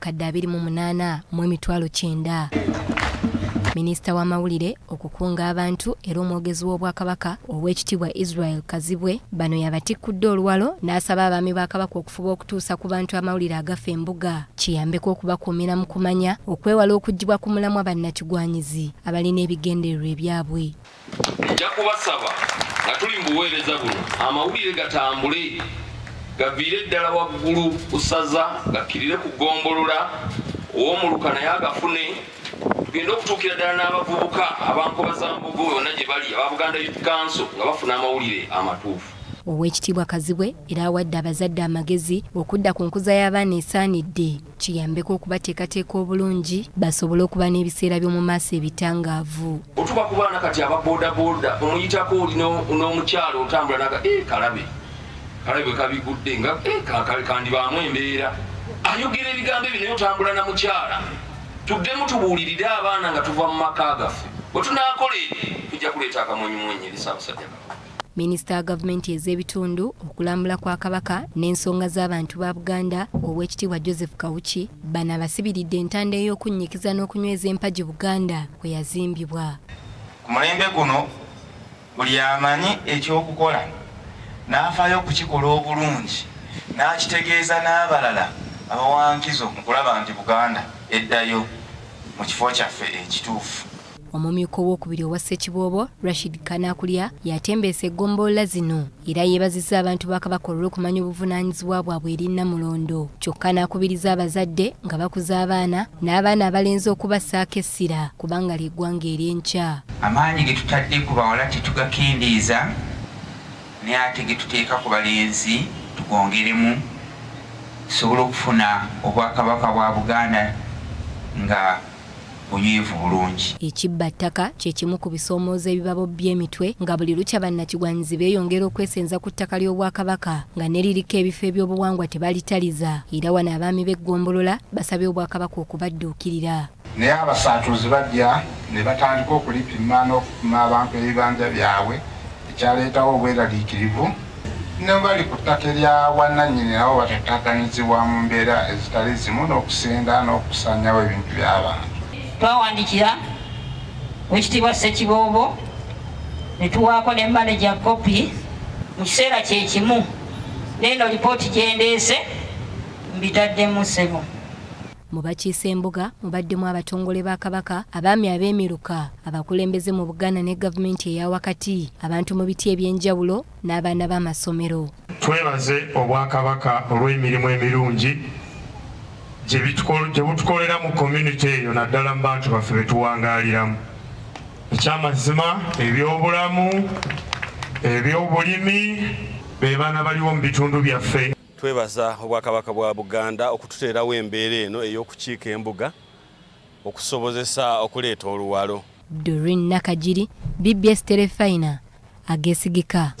bukadde 28 mu emitwalo 9 minisita w'amawulire okukunga abantu era omwogezi w'obwakabaka ow'ekitiibwa israel kazibwe bano yabatikkudde oluwalo n'asaba abaami ba kabaka okufuba okutuusa ku bantu amawulire agafa embuga. Kiyambeko okubakuumira mu kumanya okwewala okuggibwa ku mulamwa bannakigwanyizi abalina ebigendererwa ebyabwe. Nja kubasaba nga tuli mu buweereza buno amawulire gatambule gaviire eddala waggulu kusaza gakkirire ku ggombolola ow'omuluka naye agafune tugende okutuukira ddala n'abavubuka abankoba za mbugo yonna gye bali aba buganda youth council nga bafuna amawulire amatuufu. Ow'ekitiibwa kazibwe era awadde abazadde amagezi okudda ku nkuza y'abaana esaanidde kiyambeko okubateekateeka obulungi basobole okuba n'ebiseera by'omu maaso ebitangaavu. Otuba ku baana kati ababoodabooda omuyitako oli n'omukyalo otambula naga e kalabe kalabe bwe kabigudde nga kandibaamu embeera. Ayogera ebigambo ebyo naye otambula na mukyala. Tuddemu tubuulirire abaana nga tuva mu maka gaffe. Bwe tunaakola ebyo tujja kuleeta akamwenyumwenyi eri saabasajja kabaka minisita wa gavumenti ez'ebitundu okulambula kwa kabaka n'ensonga z'abantu ba buganda ow'ekitiibwa joseph kawuki bano abasibiridde entanda ey'okunnyikiza n'okunyweza empagi buganda kwe yazimbibwa. Ku mulembe guno buli amanyi ekyokukola n'afaayo okukikola obulungi n'akitegeeza n'abalala abawankizo mu kulaba nti buganda eddayo mu kifo kyaffe ekituufu. Omumyuka owokubiri owa ssekiboobo rashid kanakulya yatembeesa eggombolola zino era yeebazizza abantu ba kabaka olw'okumanya obuvunaanyizibwa bwabwe eri namulondo. Kyokka n'akubiriza abazadde nga bakuza abaana n'abaana abalenzi okubassaako essira kubanga ly'eggwanga ery'enkya. Amaanyi ge tutadde ku bawala tetugakendeeza naye ate ge tuteeka ku balenzi tugongeremu tusobole okufuna obwakabaka bwa buganda nga bunywevu bulungi. Ekibba ttaka kye kimu ku bisoomoozo ebibabo by'emitwe nga buli lukya bannakigwanyizi beeyongera okwesenza ku ttaka ly'obwakabaka nga ne liriko ebifo ebyobuwangwa tebalitaliza era wano abaami b'eggombolola basabye obwakabaka okubadduukirira. Naye abasaatuzi bajja ne batandika okulipima n'okupima abantu ebibanja byabwe ekyaleetawo obweraliikirivu ne bali ku ttaka erya wannannyini nabo batattaaganyizibwa mu mbeera ezitali zimu n'okusenga n'okusanyawo ebintu by'abantu. Twawandikira wekitiibwa ssekiboobo ne tuwaako ne manaja kopi mu kiseera kyekimu neeno lipooti gyendeese mbitaddemu ssebo mu bakiisa embuga mubaddemu abatongole ba kabaka abaami ab'emiruka abakulembeze mu buganda ne gavumenti eya wakati abantu mu biti ebyenjawulo n'abaana b'amasomero. Twebaze obwakabaka olw'emirimu emirungi gye butukolera mu community eyo naddala mu bantu baffe betuwangaaliramu ekyamazima ebyobulamu ebyobulimi be baana baliwo mu bitundu byaffe twebaza obwakabaka bwa buganda okututeerawo embeera eno ey'okukiika embuga okusobozesa okuleeta oluwalo. Dorin nakagiri bbs terefina agesigika